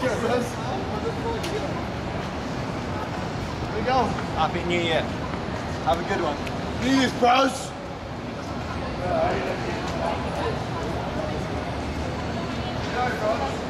Here we go. Happy New Year. Have a good one. New Year's, bros. Bros.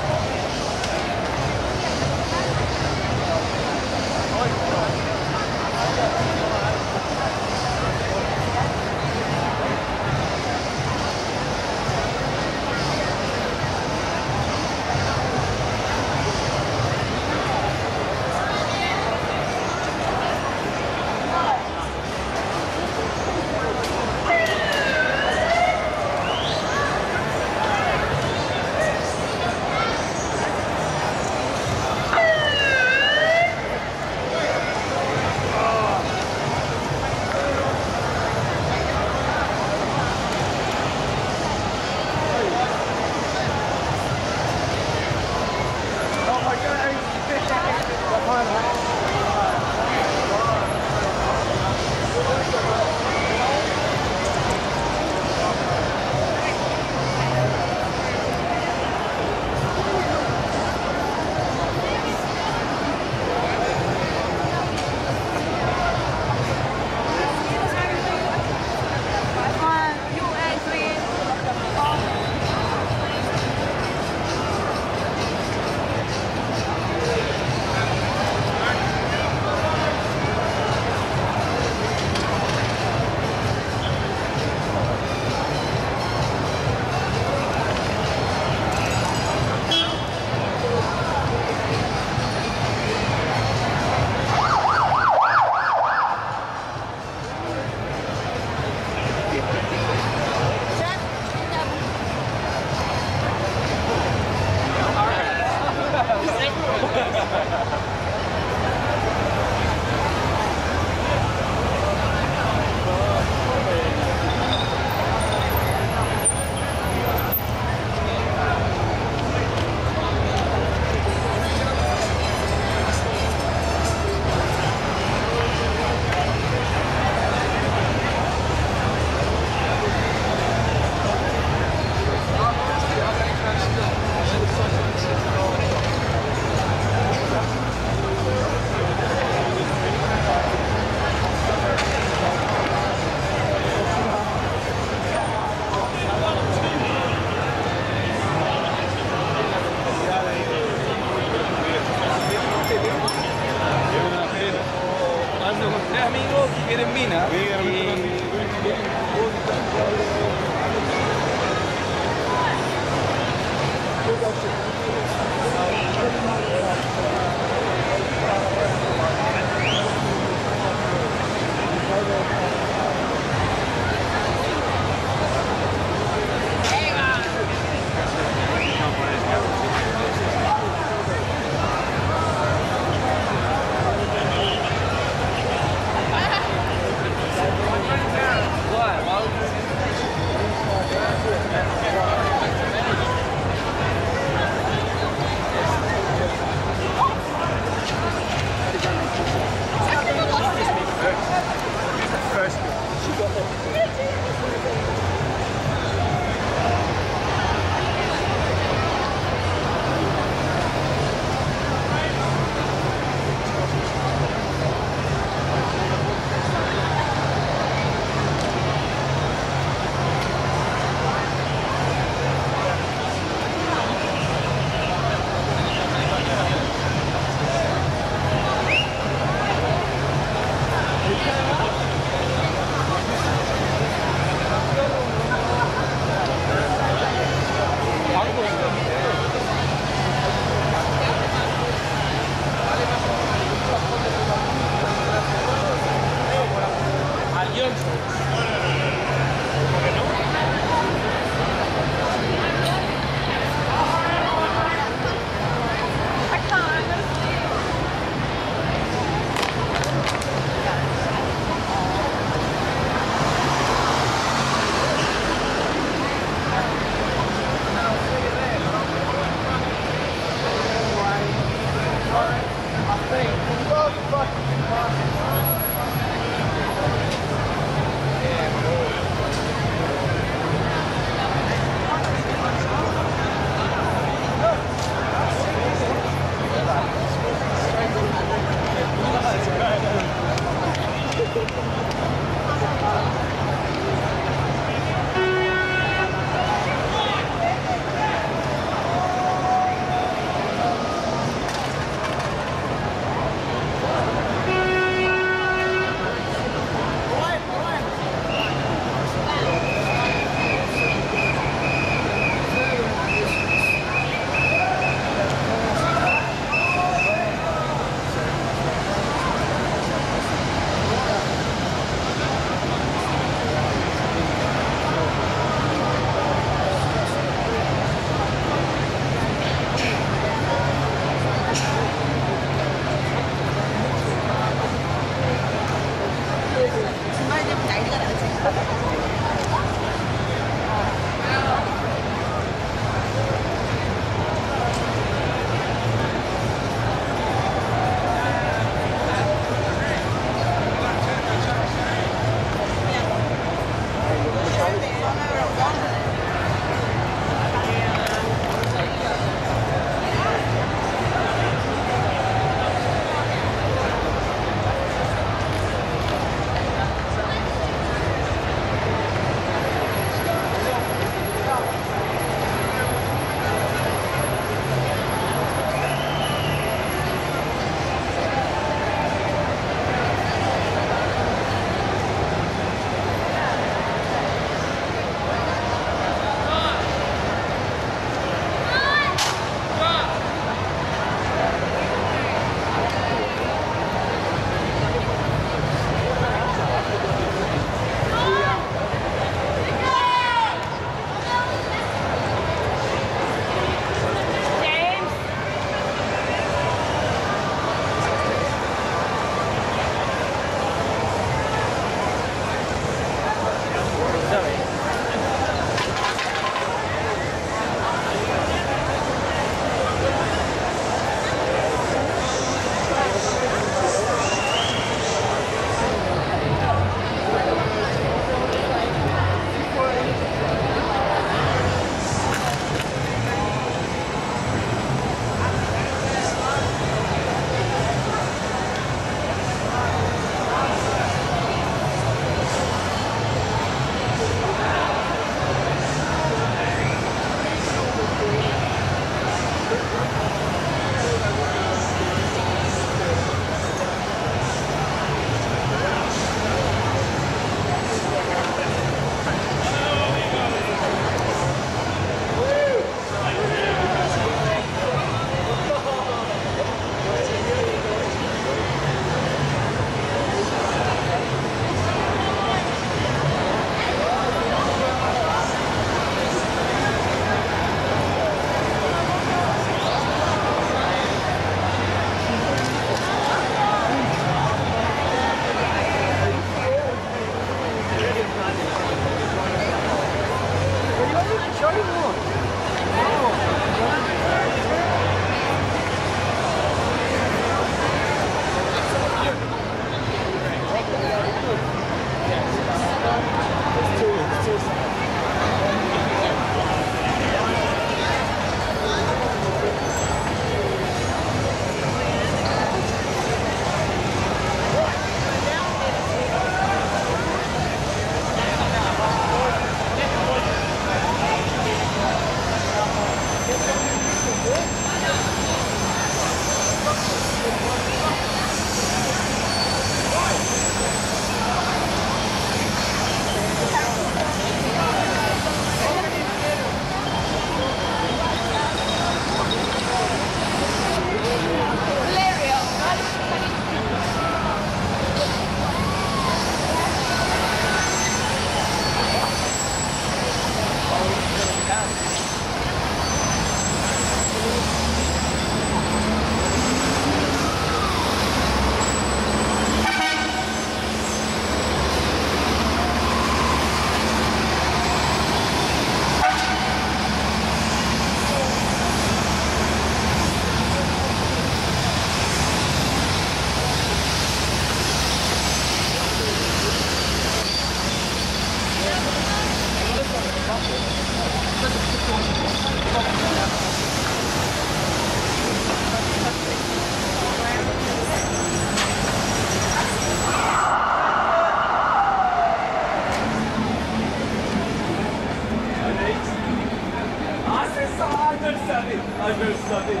le savais. Ah, je le savais.